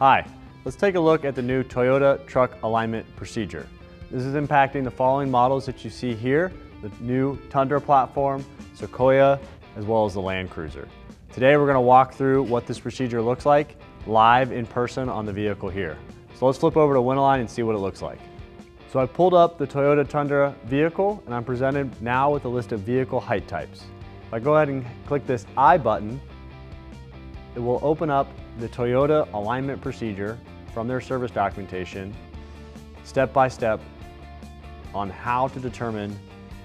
Hi, let's take a look at the new Toyota truck alignment procedure. This is impacting the following models that you see here, the new Tundra platform, Sequoia, as well as the Land Cruiser. Today we're gonna walk through what this procedure looks like live in person on the vehicle here. So let's flip over to Winalign and see what it looks like. So I pulled up the Toyota Tundra vehicle and I'm presented now with a list of vehicle height types. If I go ahead and click this I button, it will open up the Toyota alignment procedure from their service documentation, step by step, on how to determine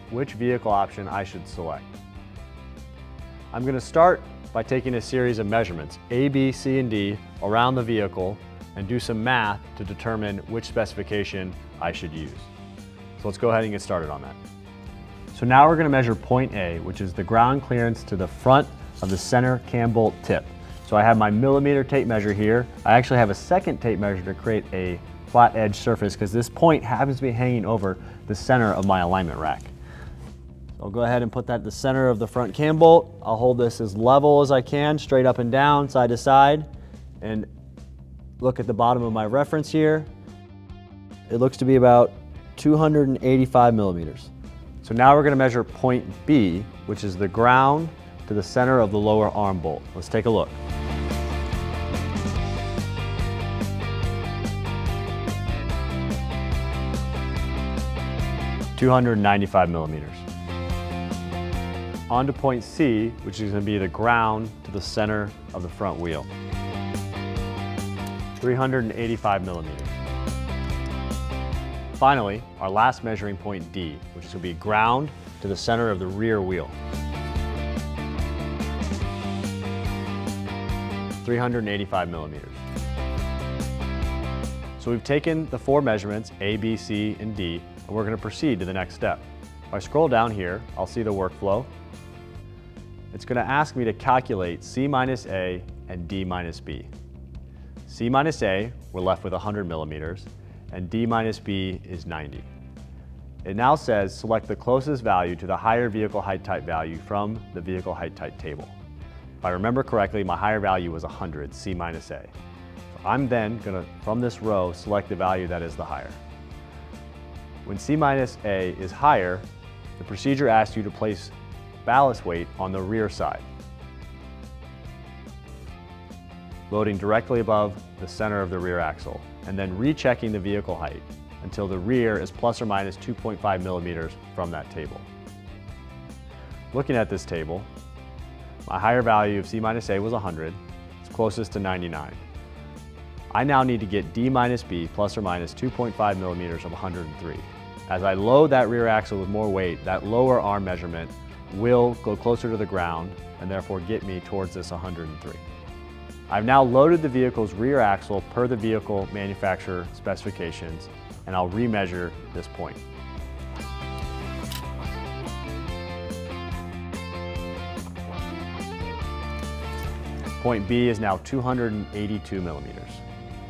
which vehicle option I should select. I'm going to start by taking a series of measurements, A, B, C, and D, around the vehicle and do some math to determine which specification I should use. So let's go ahead and get started on that. So now we're going to measure point A, which is the ground clearance to the front of the center cam bolt tip. So I have my millimeter tape measure here. I actually have a second tape measure to create a flat edge surface because this point happens to be hanging over the center of my alignment rack. So I'll go ahead and put that at the center of the front cam bolt. I'll hold this as level as I can, straight up and down, side to side, and look at the bottom of my reference here. It looks to be about 285 millimeters. So now we're gonna measure point B, which is the ground to the center of the lower arm bolt. Let's take a look. 295 millimeters. On to point C, which is going to be the ground to the center of the front wheel. 385 millimeters. Finally, our last measuring point D, which is going to be ground to the center of the rear wheel. 385 millimeters. So we've taken the four measurements, A, B, C, and D, and we're going to proceed to the next step. If I scroll down here, I'll see the workflow. It's going to ask me to calculate C minus A and D minus B. C minus A, we're left with 100 millimeters, and D minus B is 90. It now says select the closest value to the higher vehicle height type value from the vehicle height type table. If I remember correctly, my higher value was 100, C minus A. I'm then going to, from this row, select the value that is the higher. When C minus A is higher, the procedure asks you to place ballast weight on the rear side, loading directly above the center of the rear axle, and then rechecking the vehicle height until the rear is plus or minus 2.5 millimeters from that table. Looking at this table, my higher value of C minus A was 100, it's closest to 99. I now need to get D minus B plus or minus 2.5 millimeters of 103. As I load that rear axle with more weight, that lower arm measurement will go closer to the ground and therefore get me towards this 103. I've now loaded the vehicle's rear axle per the vehicle manufacturer specifications and I'll remeasure this point. Point B is now 282 millimeters.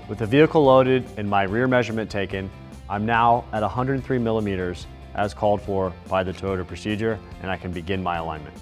With the vehicle loaded and my rear measurement taken, I'm now at 103 millimeters as called for by the Toyota procedure and I can begin my alignment.